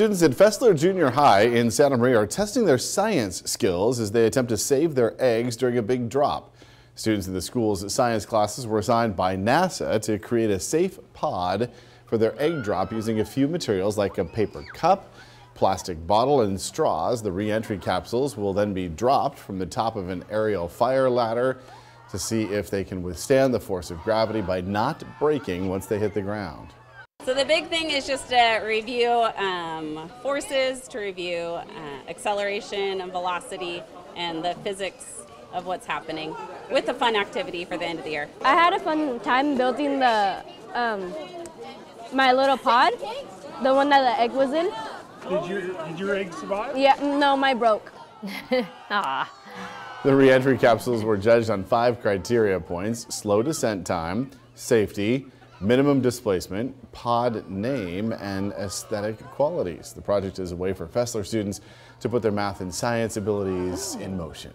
Students at Fesler Junior High in Santa Maria are testing their science skills as they attempt to save their eggs during a big drop. Students in the school's science classes were assigned by NASA to create a safe pod for their egg drop using a few materials like a paper cup, plastic bottle, and straws. The reentry capsules will then be dropped from the top of an aerial fire ladder to see if they can withstand the force of gravity by not breaking once they hit the ground. So the big thing is just to review um, forces, to review uh, acceleration and velocity and the physics of what's happening with a fun activity for the end of the year. I had a fun time building the um, my little pod, the one that the egg was in. Did your, did your egg survive? Yeah, no, my broke. ah. The reentry capsules were judged on five criteria points, slow descent time, safety, minimum displacement, pod name, and aesthetic qualities. The project is a way for Fesler students to put their math and science abilities in motion.